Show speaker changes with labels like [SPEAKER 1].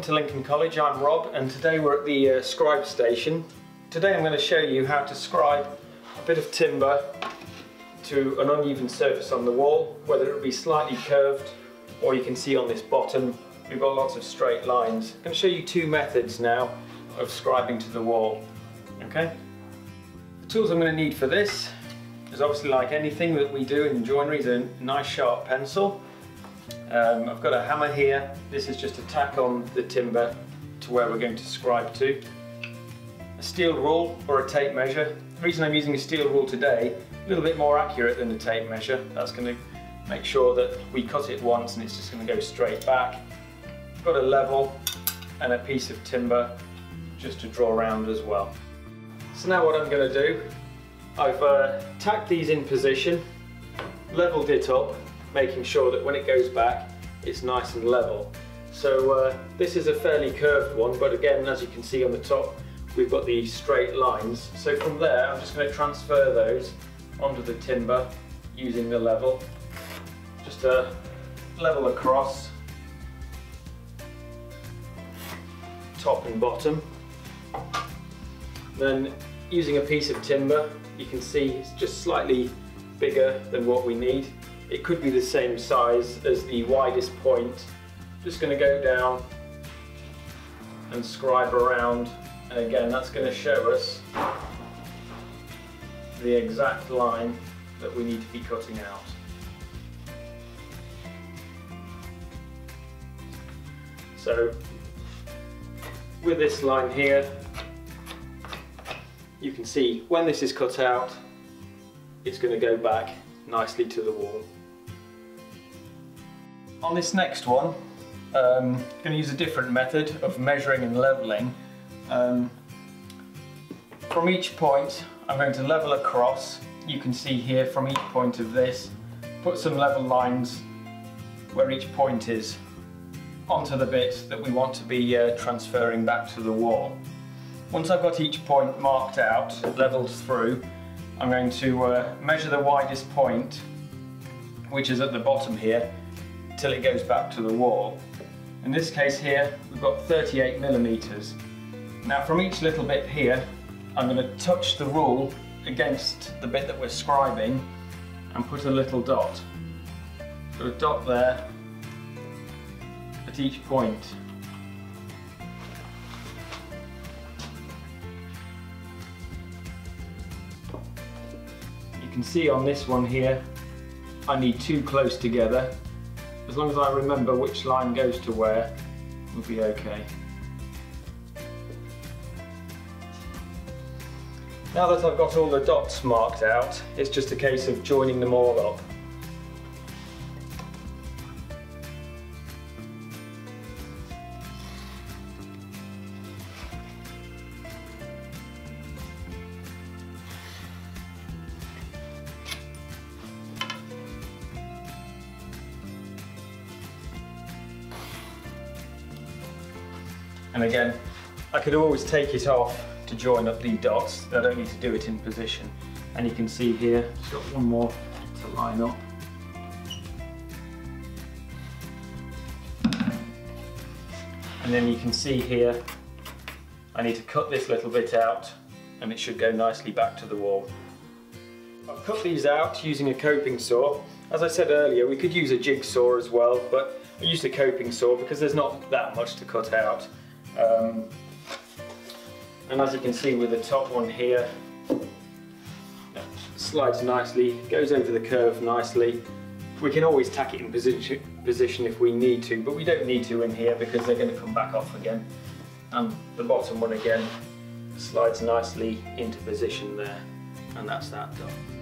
[SPEAKER 1] Welcome to Lincoln College. I'm Rob and today we're at the uh, scribe station. Today I'm going to show you how to scribe a bit of timber to an uneven surface on the wall, whether it be slightly curved or you can see on this bottom we've got lots of straight lines. I'm going to show you two methods now of scribing to the wall. Okay? The tools I'm going to need for this is obviously like anything that we do in joinery is a nice sharp pencil um, I've got a hammer here. This is just to tack on the timber to where we're going to scribe to. A steel rule or a tape measure. The reason I'm using a steel rule today, a little bit more accurate than the tape measure. That's going to make sure that we cut it once and it's just going to go straight back. I've got a level and a piece of timber just to draw around as well. So now what I'm going to do, I've uh, tacked these in position, leveled it up making sure that when it goes back it's nice and level. So uh, this is a fairly curved one but again as you can see on the top we've got these straight lines. So from there I'm just going to transfer those onto the timber using the level. Just a level across top and bottom. Then using a piece of timber you can see it's just slightly bigger than what we need it could be the same size as the widest point. Just going to go down and scribe around and again that's going to show us the exact line that we need to be cutting out. So with this line here you can see when this is cut out it's going to go back nicely to the wall. On this next one, I'm um, going to use a different method of measuring and levelling. Um, from each point, I'm going to level across. You can see here from each point of this, put some level lines where each point is onto the bit that we want to be uh, transferring back to the wall. Once I've got each point marked out, levelled through, I'm going to uh, measure the widest point, which is at the bottom here, till it goes back to the wall. In this case here, we've got 38 millimeters. Now from each little bit here, I'm going to touch the rule against the bit that we're scribing and put a little dot. Put a dot there at each point. You can see on this one here, I need two close together as long as I remember which line goes to where, we'll be okay. Now that I've got all the dots marked out, it's just a case of joining them all up. And again, I could always take it off to join up the dots. I don't need to do it in position. And you can see here, just got one more to line up. And then you can see here, I need to cut this little bit out and it should go nicely back to the wall. I've cut these out using a coping saw. As I said earlier, we could use a jigsaw as well, but I used a coping saw because there's not that much to cut out. Um, and as you can see with the top one here, slides nicely, goes over the curve nicely. We can always tack it in position, position if we need to, but we don't need to in here because they're going to come back off again. And the bottom one again slides nicely into position there, and that's that done.